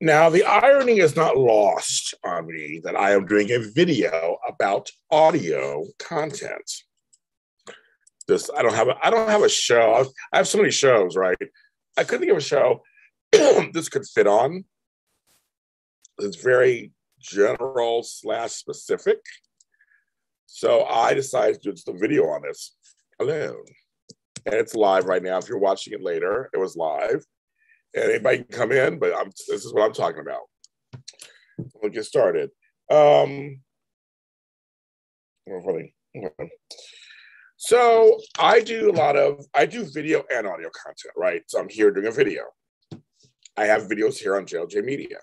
Now, the irony is not lost on me that I am doing a video about audio content. This I don't have a I don't have a show. I have so many shows, right? I couldn't think of a show this could fit on. It's very general slash specific. So I decided to do a video on this alone. And it's live right now. If you're watching it later, it was live and anybody can come in, but I'm, this is what I'm talking about. We'll get started. Um. So I do a lot of I do video and audio content, right? So I'm here doing a video. I have videos here on JLJ Media.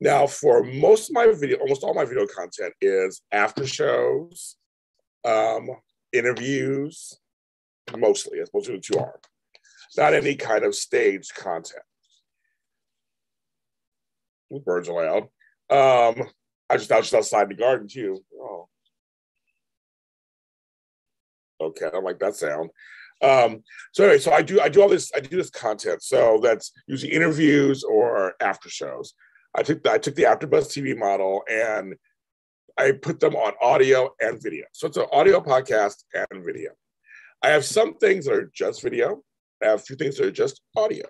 Now, for most of my video, almost all my video content is after shows, um, interviews, mostly. That's mostly the two are not any kind of staged content. Birds are loud. Um, I just I was just outside the garden too. Oh. Okay, I don't like that sound. Um, so anyway, so I do I do all this I do this content. So that's usually interviews or after shows. I took the, I took the AfterBuzz TV model and I put them on audio and video. So it's an audio podcast and video. I have some things that are just video, I have a few things that are just audio.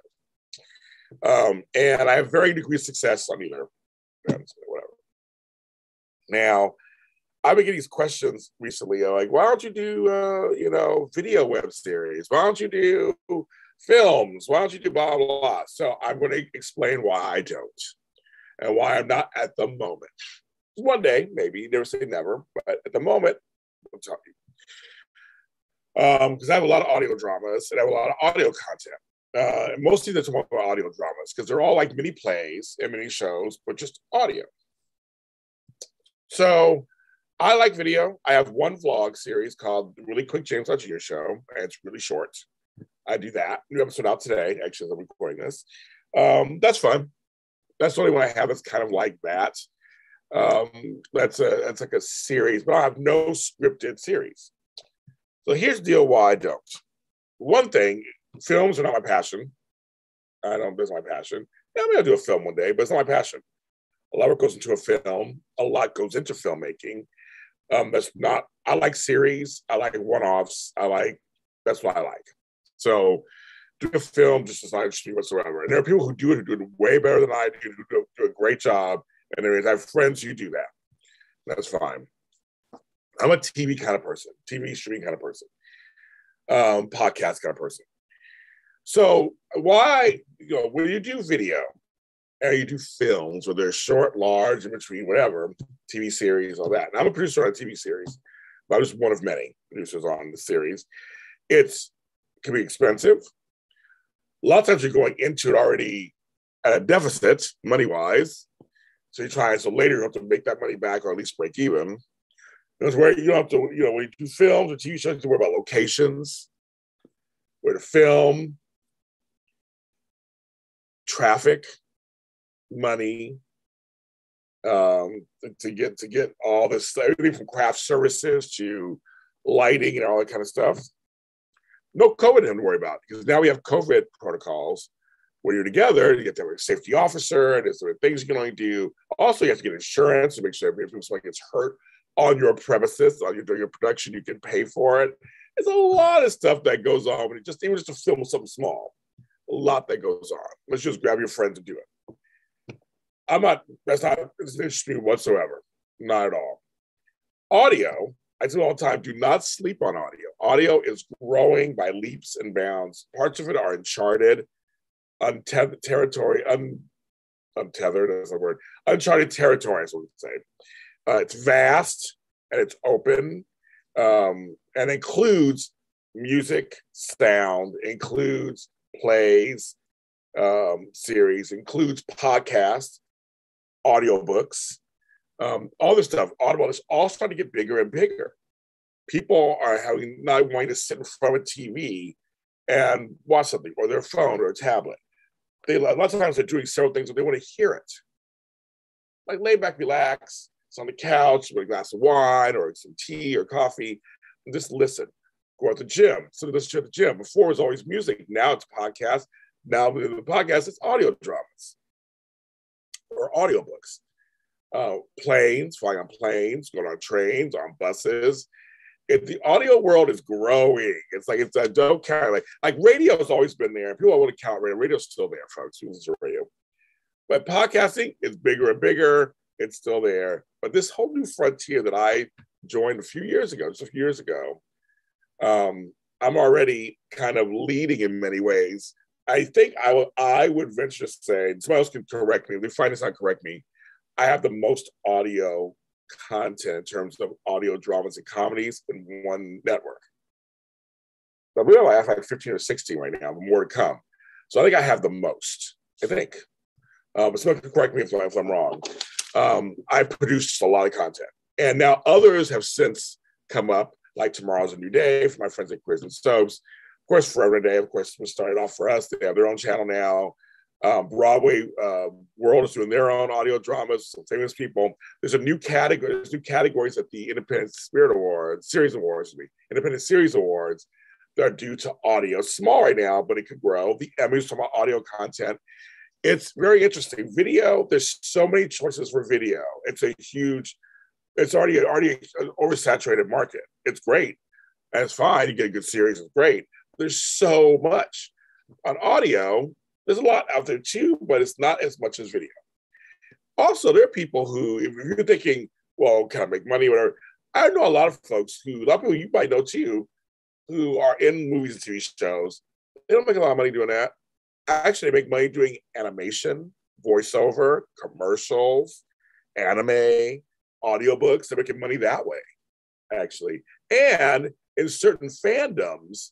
Um, and I have varying degrees of success on either. Whatever. Now, I've been getting these questions recently, like, why don't you do, uh, you know, video web series? Why don't you do films? Why don't you do blah, blah, blah? So I'm going to explain why I don't and why I'm not at the moment. One day, maybe, never say never, but at the moment, I'm telling you, because um, I have a lot of audio dramas and I have a lot of audio content. Uh, mostly that's about audio dramas because they're all like mini plays and mini shows, but just audio. So I like video. I have one vlog series called Really Quick James Jr. Show, and it's really short. I do that. New episode out today, actually, as I'm recording this. Um, that's fun. That's the only one I have that's kind of like that. Um, that's a that's like a series, but I have no scripted series. So here's the deal why I don't. One thing, films are not my passion. I don't, that's my passion. Yeah, I'm gonna do a film one day, but it's not my passion. A lot of goes into a film, a lot goes into filmmaking. Um, that's not, I like series, I like one offs, I like, that's what I like. So, do a film just does not interest me whatsoever. And there are people who do it who do it way better than I do, who do, do a great job. And there is, I have friends who do that. That's fine. I'm a TV kind of person, TV streaming kind of person, um, podcast kind of person. So why, you know, when you do video and you do films, whether they're short, large, in between, whatever, TV series, all that. And I'm a producer on a TV series, but I'm just one of many producers on the series. It's can be expensive. A lot of times you're going into it already at a deficit money wise. So you're trying, so later you have to make that money back or at least break even. That's where you don't have to, you know, when you do films or TV shows, you have to worry about locations, where to film, traffic, money, um, to get to get all this everything from craft services to lighting and all that kind of stuff. No COVID to worry about because now we have COVID protocols when you're together, you get to have a safety officer, and there's there things you can only do. Also, you have to get insurance to make sure if someone gets hurt on your premises, on your during your production, you can pay for it. There's a lot of stuff that goes on when it just even just to film something small. A lot that goes on. Let's just grab your friends and do it. I'm not. That's not. Interesting whatsoever. Not at all. Audio. I say all the time. Do not sleep on audio. Audio is growing by leaps and bounds. Parts of it are uncharted, untethered territory, un, untethered. That's a word. Uncharted territory. Is what we say uh, it's vast and it's open um, and includes music, sound, includes plays, um, series, includes podcasts, audiobooks, um, all this stuff. Audible is all starting to get bigger and bigger. People are having not wanting to sit in front of a TV and watch something or their phone or a tablet. They a lot of times they're doing several things, but they want to hear it. Like lay back, relax, it's on the couch with a glass of wine or some tea or coffee, and just listen. Go out to the gym. So listen to the gym. Before it was always music. Now it's podcast. Now the podcast is audio dramas. or audiobooks. Uh, planes, flying on planes, going on trains, on buses. If the audio world is growing, it's like it's a don't count like like radio has always been there. People want to count radio. Radio's still there, folks. Who's radio? But podcasting is bigger and bigger. It's still there. But this whole new frontier that I joined a few years ago, just a few years ago, um, I'm already kind of leading in many ways. I think I, w- I would venture to say, and somebody else can correct me, if they find this not correct me, I have the most audio content in terms of audio dramas and comedies in one network. But we I have like 15 or 16 right now, but more to come. So I think I have the most, I think. Uh, but somebody can correct me if, if I'm wrong. Um, I produced a lot of content. And now others have since come up like Tomorrow's a New Day for my friends at Queers and Stokes. Of course, Forever Day, of course, was started off for us. They have their own channel now. Um, Broadway uh, World is doing their own audio dramas, some famous people. There's a new category, there's new categories at the Independent Spirit Awards, Series Awards, me, Independent Series Awards that are due to audio. Small right now, but it could grow. The Emmys from audio content. It's very interesting. Video, there's so many choices for video. It's a huge it's already already an oversaturated market. It's great. And it's fine. You get a good series, it's great. There's so much. On audio, there's a lot out there too, but it's not as much as video. Also, there are people who, if you're thinking, well, can I make money, whatever, I know a lot of folks who, a lot of people you might know too, who are in movies and TV shows. They don't make a lot of money doing that. Actually, make money doing animation, voiceover, commercials, anime, audiobooks. They're making money that way, actually. And in certain fandoms,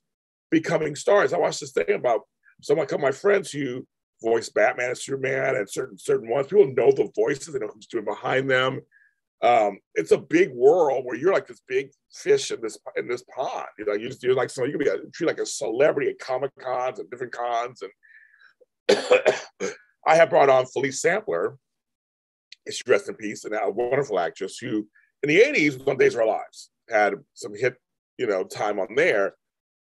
becoming stars. I watched this thing about some of my friends who voice Batman and Superman and certain certain ones. People know the voices, they know who's doing behind them. Um, it's a big world where you're like this big fish in this in this pond. You know, you just, you're like so you can be a, treat like a celebrity at comic cons and different cons. And I have brought on Philece Sampler, she rest in peace, and a wonderful actress who, in the '80s, was on Days of Our Lives, had some hit, you know, time on there.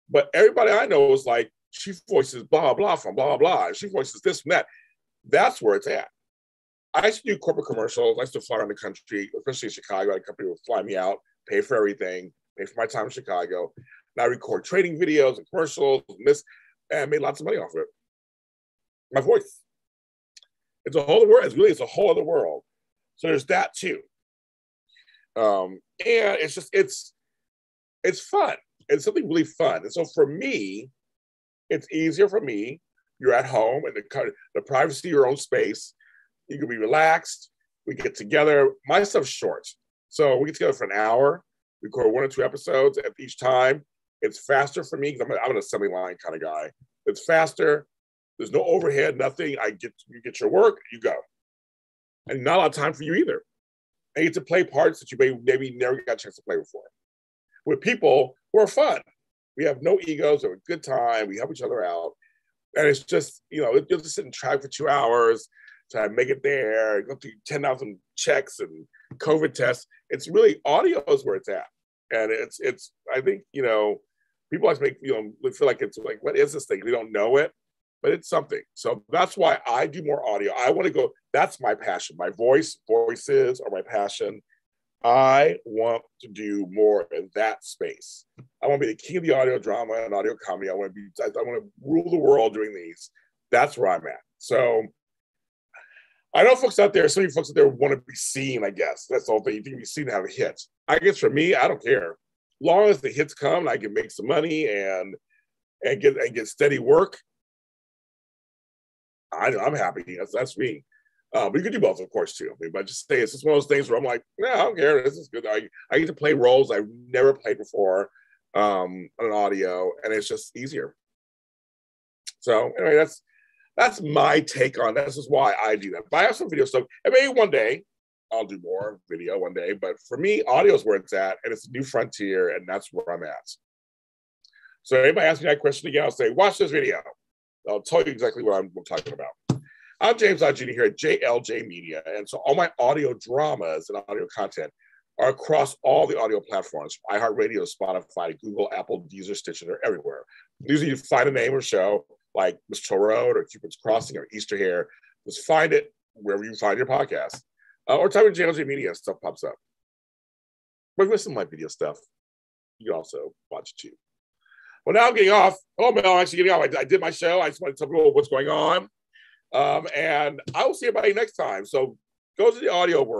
But everybody I know is like, she voices blah blah from blah blah. She voices this and that. That's where it's at. I used to do corporate commercials. I used to fly around the country, especially in Chicago. A company would fly me out, pay for everything, pay for my time in Chicago. And I record training videos and commercials and this, and I made lots of money off of it. My voice. It's a whole other world. It's really it's a whole other world. So there's that too. Um, and it's just it's it's fun. It's something really fun. And so for me, it's easier for me. You're at home in the the privacy of your own space. You can be relaxed. We get together. My stuff's short, so we get together for an hour. Record one or two episodes at each time. It's faster for me because I'm, I'm an assembly line kind of guy. It's faster. There's no overhead, nothing. I get you get your work, you go and not a lot of time for you either. And you get to play parts that you may maybe never got a chance to play before with people who are fun. We have no egos, we have a good time, we help each other out. And it's just, you know, you'll just sit and try for two hours, to make it there, go through 10,000 checks and COVID tests. It's really audio is where it's at. And it's, it's, I think, you know, people always make, you know, feel like it's like, what is this thing? They don't know it but it's something. So that's why I do more audio. I want to go, that's my passion. My voice, voices are my passion. I want to do more in that space. I want to be the king of the audio drama and audio comedy. I want to be, I, want to rule the world doing these. That's where I'm at. So I know folks out there, some of you folks out there want to be seen, I guess. That's the whole thing. You can be seen to have a hit. I guess for me, I don't care. Long as the hits come, and I can make some money and and get and get steady work. I, am happy. That's, that's me. Uh, but you can do both, of course, too. I mean, but just say it's just one of those things where I'm like, no, I don't care. This is good. I, I get to play roles I've never played before um, on audio, and it's just easier. So anyway, that's that's my take on. This is why I do that. But I have some video stuff, and maybe one day I'll do more video one day. But for me, audio is where it's at, and it's a new frontier, and that's where I'm at. So anybody ask me that question again, I'll say, watch this video. I'll tell you exactly what I'm, talking about. I'm James Lott Jr. here at JLJ Media. And so all my audio dramas and audio content are across all the audio platforms iHeartRadio, Spotify, Google, Apple, Deezer, Stitcher, they're everywhere. Usually you find a name or show like Mr. Road or Cupid's Crossing or Easter Hare. Just find it, wherever you find your podcast. Uh, or type in JLJ Media, and stuff pops up. But listen to my video stuff. You can also watch it too. Well, now I'm getting off. Oh, Mel, I'm actually getting off. I, I, did my show. I just want to tell people what's going on. Um, and I will see everybody next time. So go to the audio world.